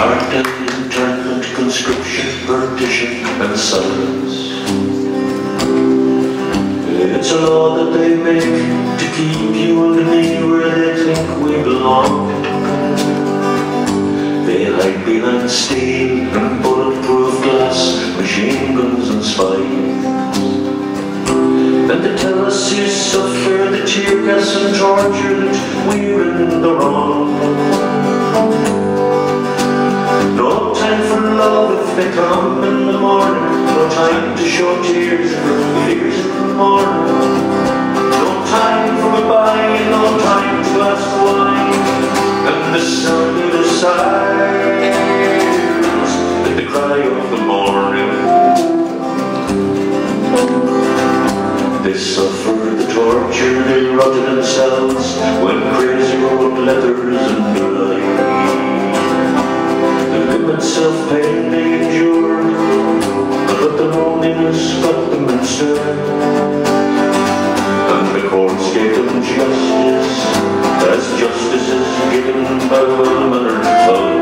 Death, internment, conscription, perdition, and silence. It's a law that they make to keep you and me where they think we belong. They hide behind steel and bulletproof glass, machine guns and spies. And they tell us you suffer the tear gas and torture that we're in the wrong. No time for love if they come in the morning. No time to show tears for fears in the morning. No time for goodbye, no time to ask why. And the the sirens and the cry of the morning. They suffer the torture, they rot in themselves when crazy road leathers and dry. The women self-pain they endure, but the loneliness got them instead. And the courts gave them justice, as justice is given by women and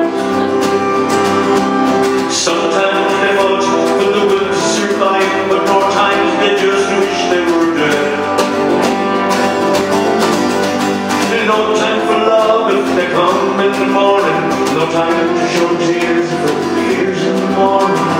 time to show tears for the years in the morning.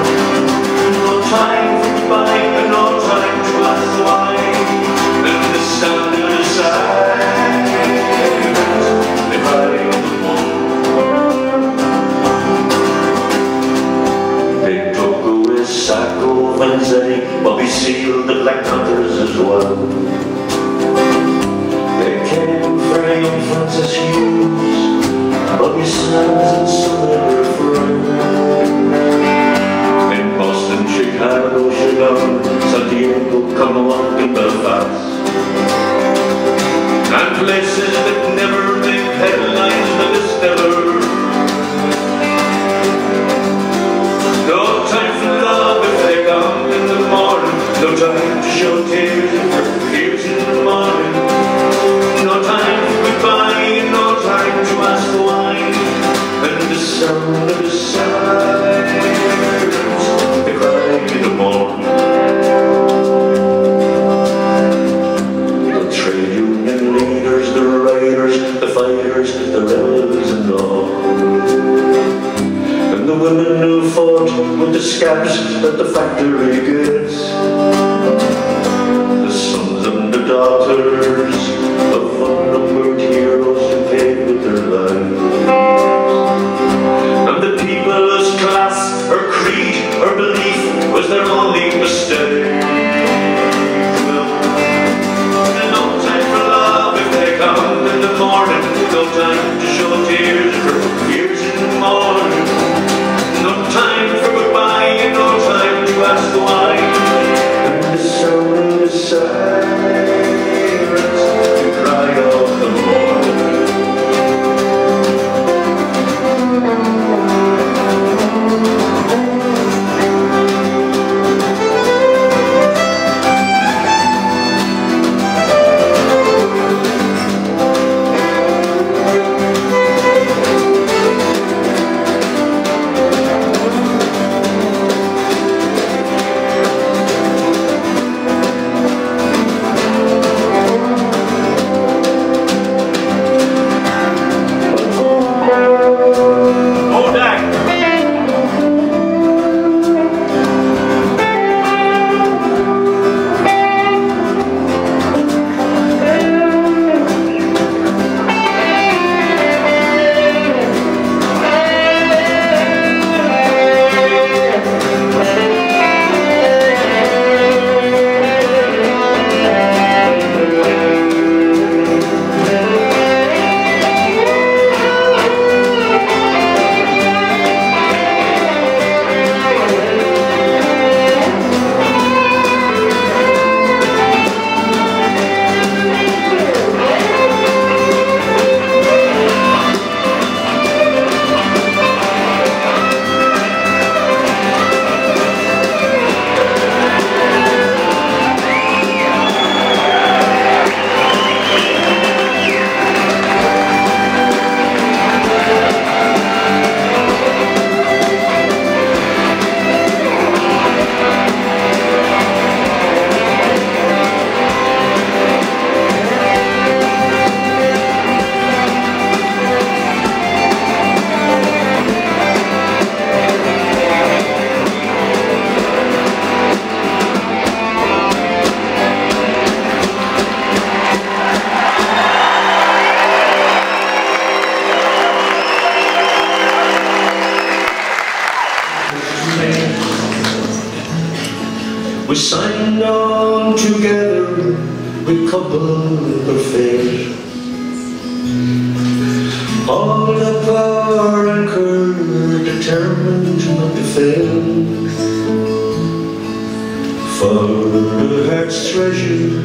Heart's treasure,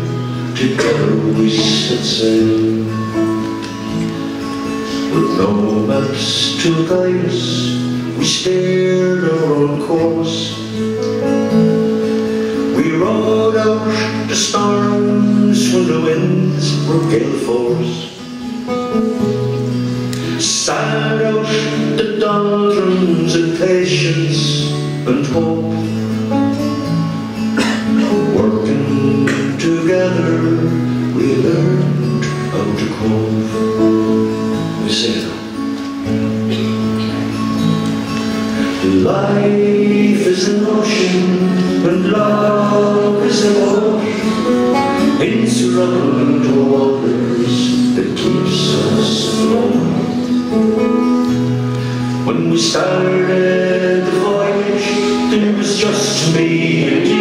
together we set sail. With no maps to guide us, we steered our own course. We rode out the storms when the winds were gale force. Sat out the doldrums in patience and hope. Is an ocean and love is a boat Encircled waters that keeps us afloat When we started the voyage it was just me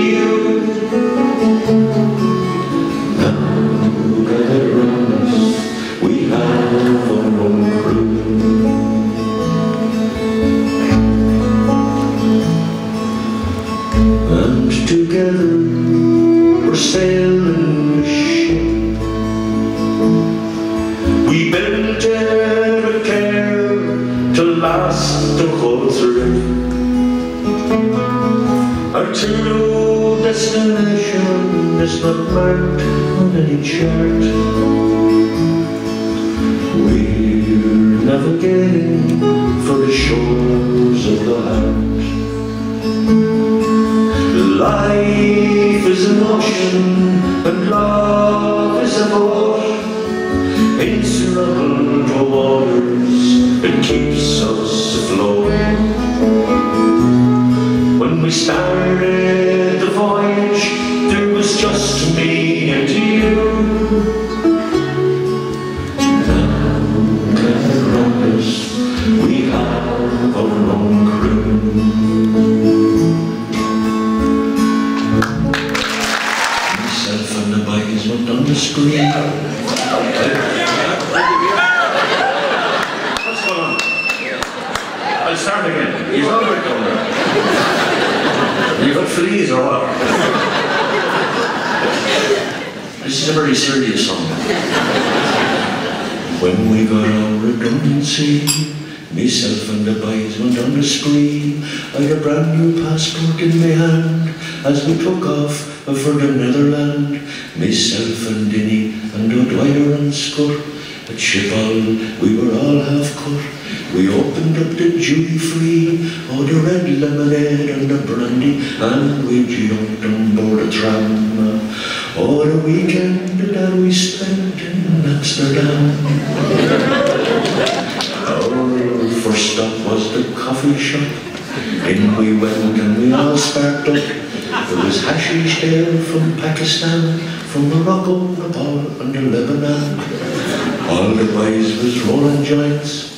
not marked on any chart? We're navigating for the shores of the heart. Life is an ocean and love is a boat. Encircled the waters that keeps us afloat When we started We opened up the duty free, oh the red lemonade and the brandy, and we jumped on board a tram. Oh, the weekend that we spent in Amsterdam. Our first stop was the coffee shop. In we went and we all sparked up. There was hashish there from Pakistan, from Morocco, Nepal and Lebanon. All the boys was rolling joints.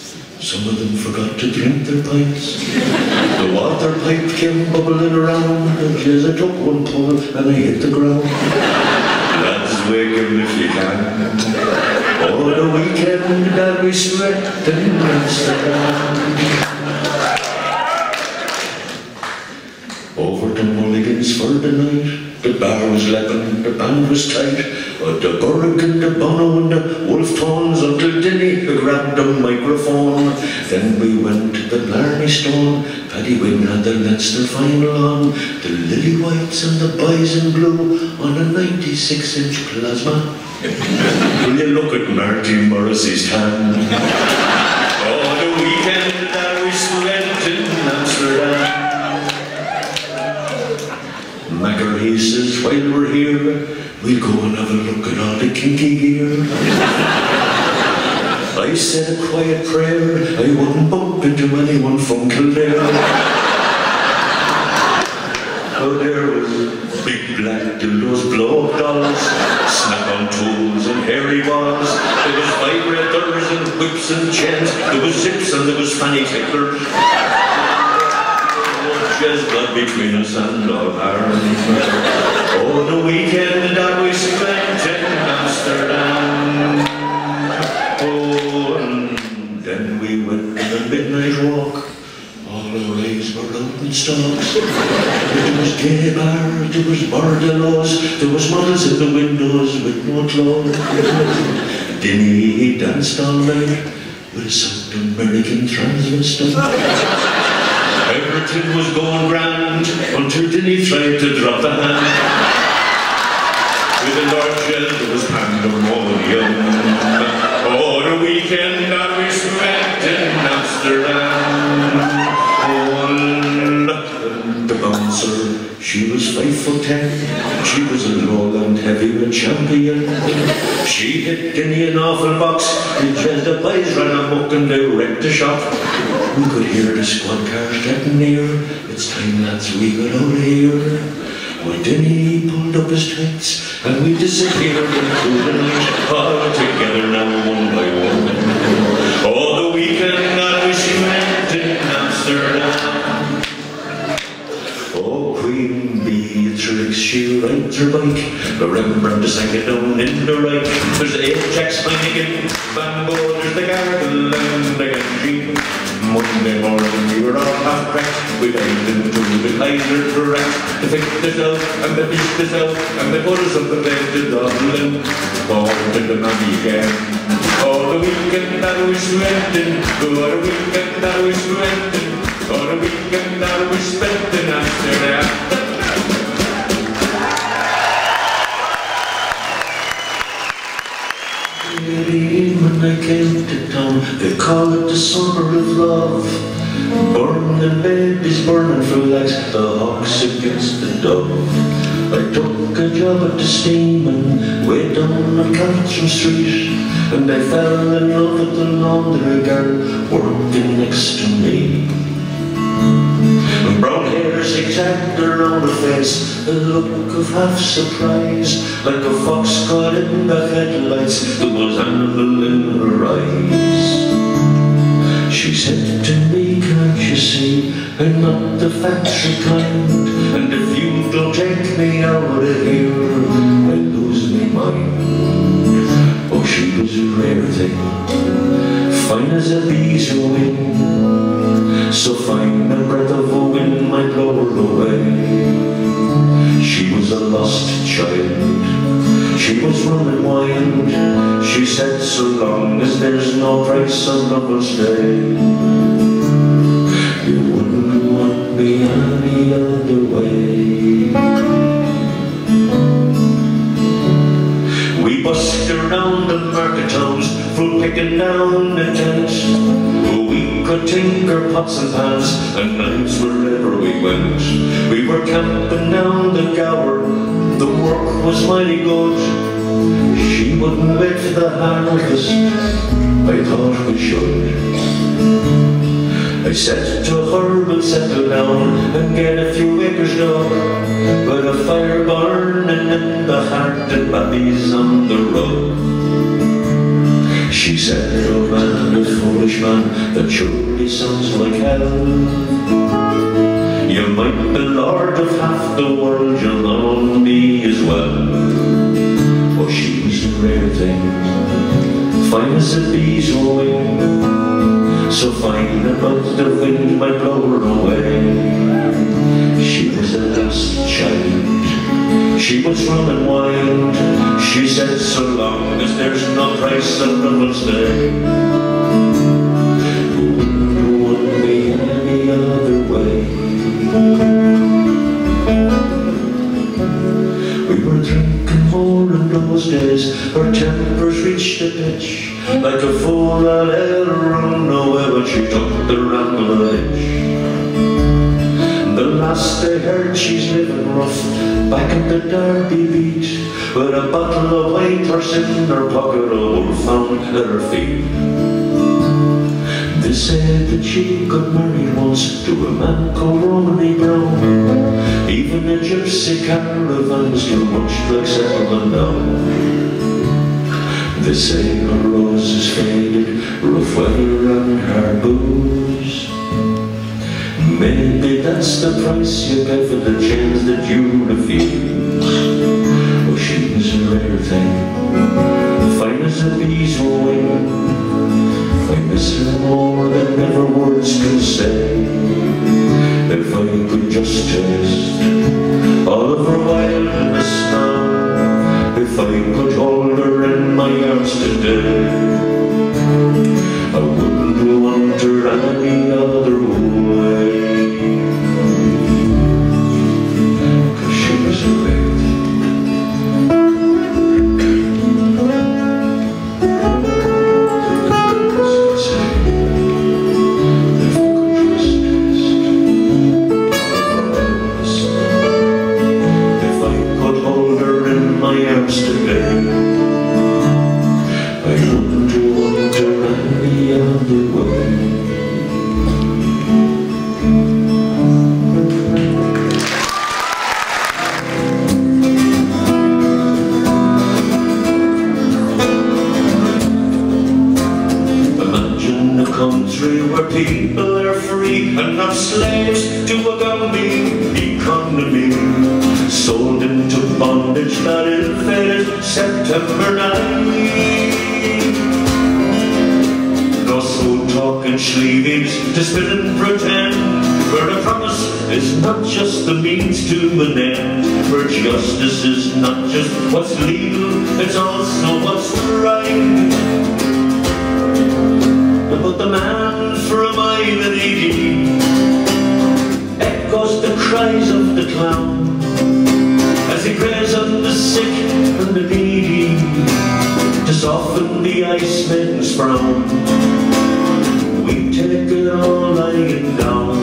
Some of them forgot to drink their pints. The water pipe came bubbling around, and as I took one pull and I hit the ground. Lads, wake 'em if you can. Oh, the weekend that we spent in Amsterdam. Over to Mulligan's for the night. The bar was lapping, the band was tight. But the Gurrick and the Bono and the Wolf Tones until Dinny grabbed the microphone. Blarney Stone. Paddy Wynn had the Leinster final on. The Lily Whites and the bison Blue on a 96 inch plasma. Will you look at Marty Morrissey's hand? Oh, the weekend that we spent in Amsterdam. Macquarie says, while we're here, we'll go and have a look at all the kinky gear. I said a quiet prayer, I wouldn't bump into anyone from Kildare. Oh, there was big black dildos, blow-up dolls, snap-on tools and hairy balls. There was vibrators and whips and chains. There was zips and there was fanny ticklers. Just blood between us and our Oh, the weekend that we spent and then we went for the midnight walk. All the roads were open stocks. there was gay bars, there was bordellos, there was models in the windows with no clothes. then he danced all night with a South American transvestite. Everything was going grand until Denny tried to drop the hand. With a large there was pandemonium. Oh, weekend that we spent in Amsterdam. Oh, the bouncer, she was foot ten. She was a lowland heavyweight champion. She hit Denny an awful box. The boys ran amok and they wrecked the shop. We could hear the squad cars getting near. It's time, lads, we got out of here. When Denny pulled up his tights and we disappeared into the night, all together The Ajax Heineken, Bambo, the Gargle and the Ganji. Monday morning we were all half. We dived into the Kaiser correct. To pick this out and to pick this out and to put us up the to Dublin. Oh, to the money again. Oh, the weekend that we spent in, oh, the weekend that we spent in, oh, the weekend that we spent in Amsterdam. When call it the summer of love. Burning babies burning through like the hawks against the dove. I took a job at the steaming way down on Carlton Street, and I fell in love with the laundry girl working next to me. Brown hair zigzagged around her face, a look of half surprise, like a fox caught in the headlights, there was animal in her eyes. She said to me, can't you see, I'm not the factory kind, and if you don't take me out of here, I'll lose me mind. Oh, she was a rare thing, fine as a bee's wing. So fine a breath of a wind might blow her away She was a lost child She was running wild She said so long as there's no price on love will stay You wouldn't want me any other way. We busked around the market towns Fruit picking down the tents We could tinker pots and pans And knives wherever we went. We were camping down the Gower work was mighty good She wouldn't wait for the harvest I thought we should I said to her we'll settle down and get a few acres dug But a fire burning in the heart and babbies on the road She said, oh man, a foolish man, that surely sounds like hell You might be lord of half the world, you'll own me as well Oh, she was a rare thing, fine as a bee's wing so fine above the wind might blow her away. She was a lost child, she was running wild. She said, so long as there's no price, love will stay. Were drinking more in those days, Her tempers reached a pitch. Like a fool her run away when she took the ramble edge. The last I heard she's living rough Back at the Derby beat With a bottle of white horse in her pocket A wolf at her feet They said that she got married once To a man called Romany Brown Even a gypsy caravan's too much like settling down they say her rose is faded, rough weather and her booze. Maybe that's the price you pay for the chance that you refuse. Oh, she's a rare thing, fine as a bee's wing. I miss her more than ever words can say. If I could just taste September 9. No slow talk and sleevings to spit and pretend. Where a promise is not just the means to an end. Where justice is not just what's legal, it's also what's right. But the man from Ivanity echoes the cries of the clown as he the sick and the needy to soften the Iceman's frown. We take it all lying down.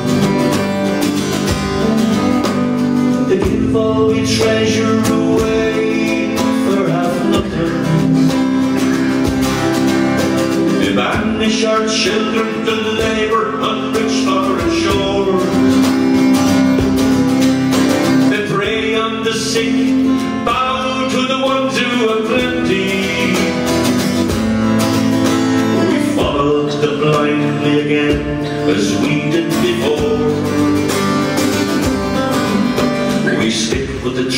They give all we treasure away for half nothing. They banish our children to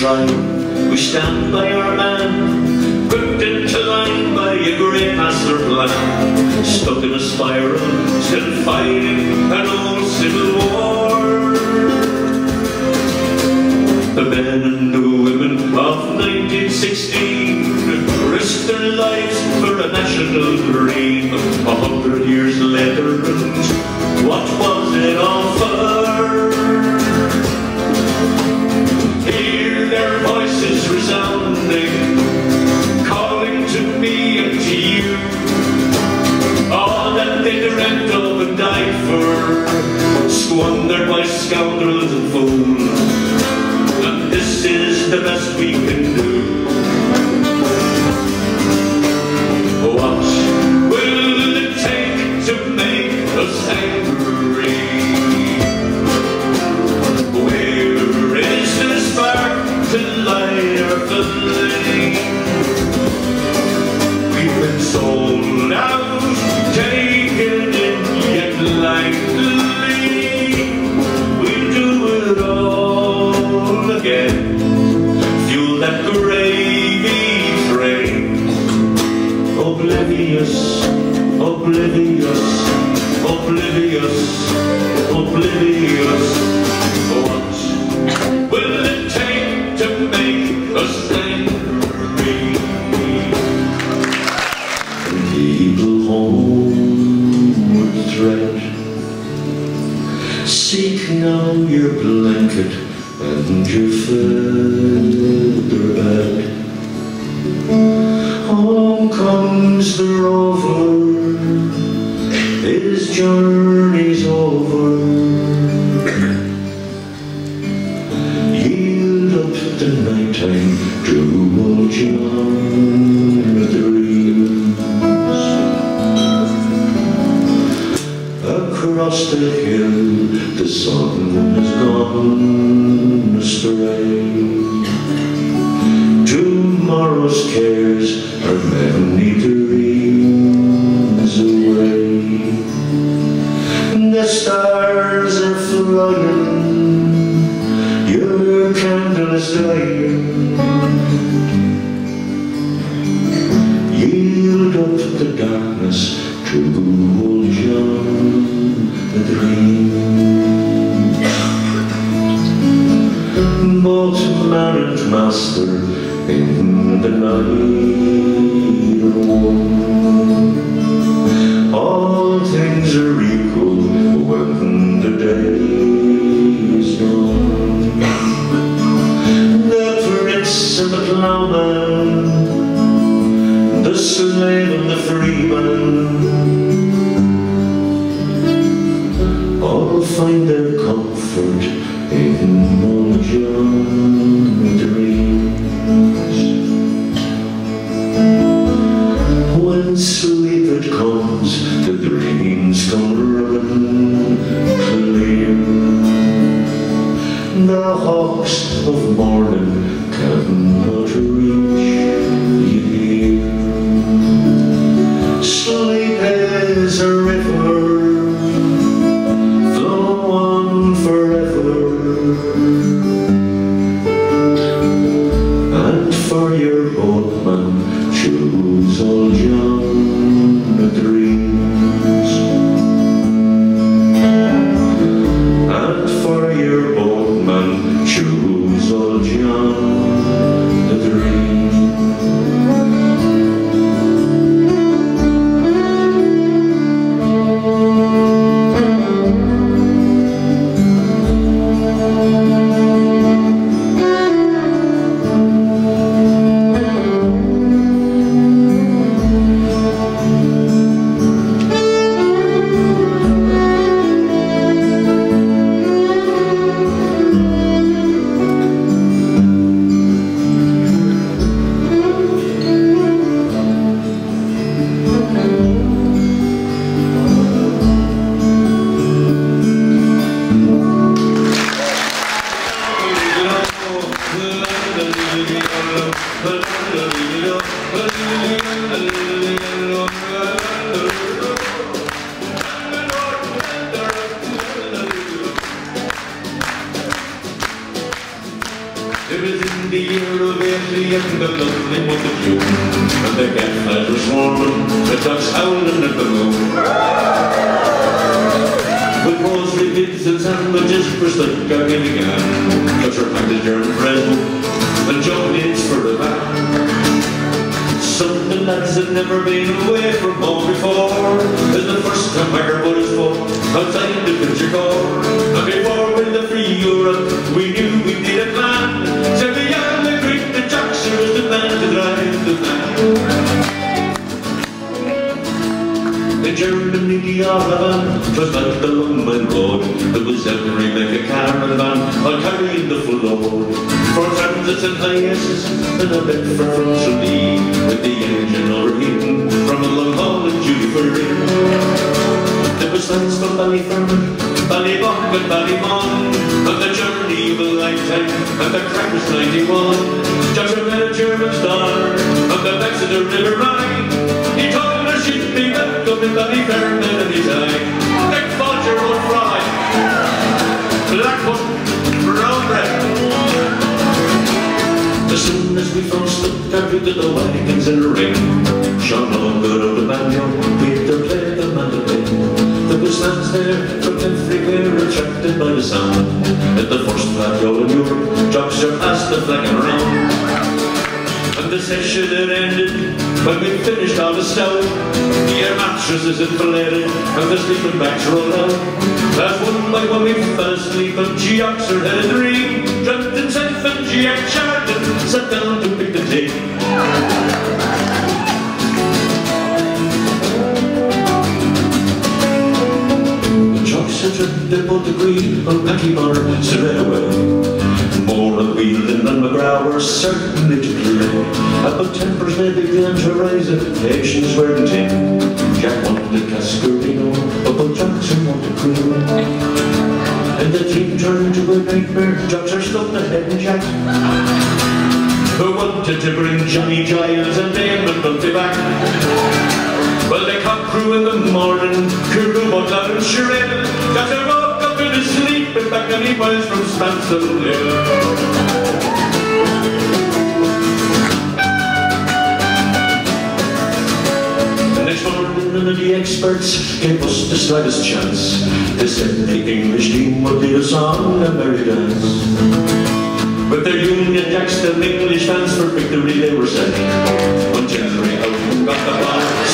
with we stand by our man, whipped into line by a great master plan, stuck in a spiral, still fighting an old civil war. The men and the women of 1916 risked their lives for a national dream. A hundred years later, and what was it all for? stars are flooding, your candle is dying. Yield up the darkness to old John the Dream. But marriage master in the night. Slave and the freeman all find their comfort in young dreams. When sleep it comes, the dreams come running clear. The hawks of morning the time Bagger put outside the picture core And before with the free Europe we knew we did a plan. Said the great, Jackson was the man to drive the van? In Germany, the Autobahn was like the London road. There was every mega caravan, all carrying the full load. For transits and ISs and a bit for Lee, with the engine overheating from a long haul and duty was signs Ballyfermot, Ballybock and Ballymon, on the journey of a lifetime, and the crack was 91. Just a minute German star, on the banks of the River Rhine. He told us she'd be welcome in Ballyfermot anytime. Neck Fodger would fry, Blackfoot, brown bread. As soon as we from Stuttgart we did the wagons in a ring Sean Longer At the first plateau in Europe, jocks are past the flagging round And the session had ended when we finished all the stout The air mattresses inflated and the sleeping bags rolled out As one by one we fell asleep and G-Oxer had a dream. Dreamt himself and G-Ox Sheridan sat down to pick the tea The tripped, they both agreed on Packy Bar away More of Wheeling and McGraw were certainly to play But tempers they began to rise and patience were tame Jack wanted Cascarino, but Jackson wanted cream. And the team turned to a nightmare, Jackson stuck the head in Jack Who wanted to bring Johnny Giles and Damon Bunty back he was from Stansel Hill The next morning none of the experts gave us the slightest chance. They said the English team would lead us on a merry dance. With their Union Jacks, the English fans for victory they were set When Jeffrey Houghton got the ball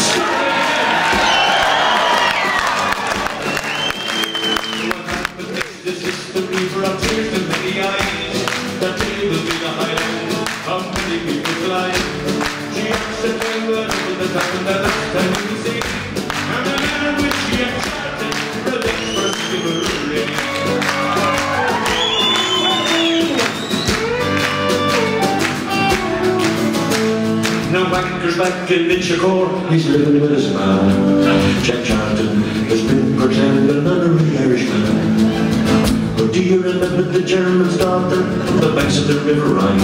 Banker's back in Inchicore, he's living with his man. Jack Charlton has been pretending an honorary Irishman. But do you remember the German's daughter on the banks of the River Rhine?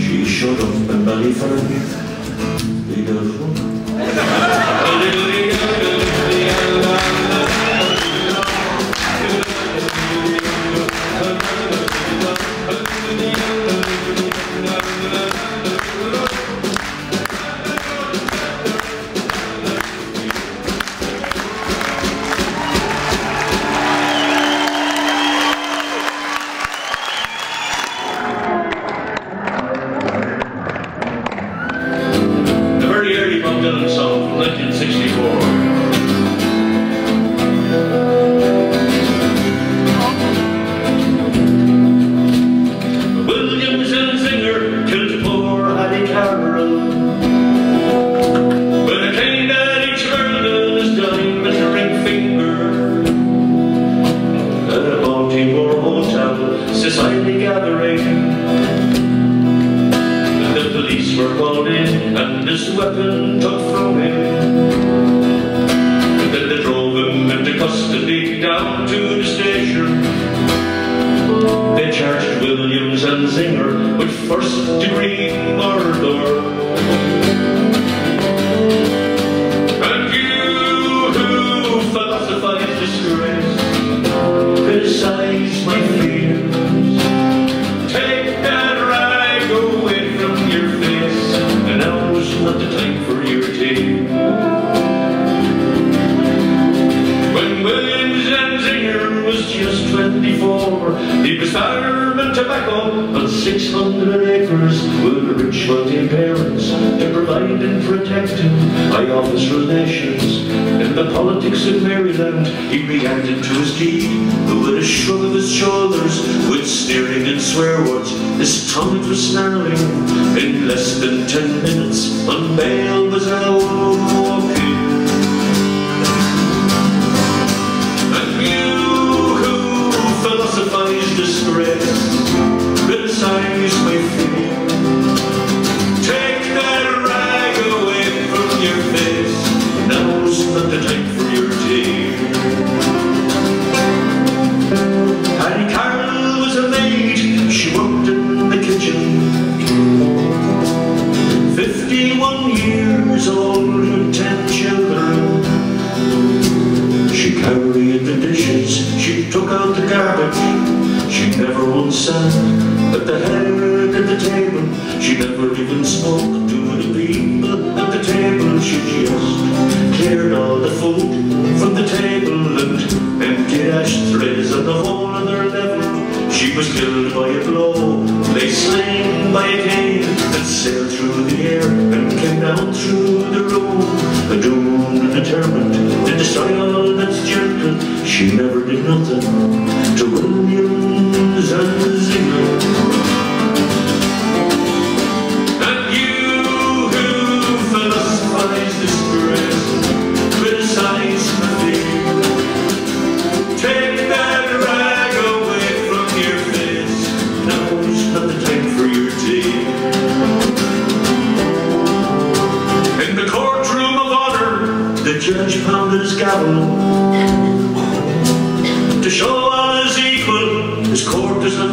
She showed up in Ballyferry. They 600 acres with rich wealthy parents to provide and protect him by office relations. In the politics of Maryland, he reacted to his deed with a shrug of his shoulders, with sneering and swear words. His tongue was snarling. In less than ten minutes, on bail was out sat at the head of the table. She never even spoke to the people at the table. She just cleared all the food from the table and emptied ashtrays on the whole other level. She was killed by a blow, lay slain by a cane that sailed through the air and came down through the room. A doomed and determined to destroy all that's gentle. She never did nothing to Williams and Zinger. And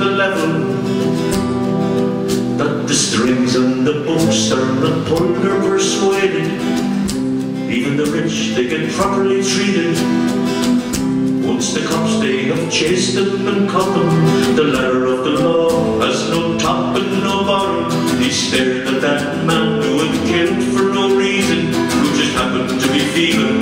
the level. That the strings and the books are not pulled persuaded. Even the rich, they get properly treated. Once the cops, they have chased them and caught them. The ladder of the law has no top and no bottom. He stared at that man who had killed for no reason, who just happened to be feeling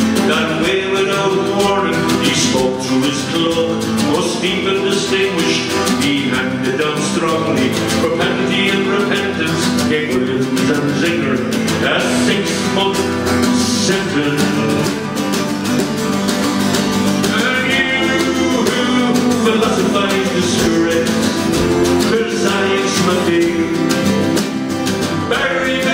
philosophize disgrace, criticize my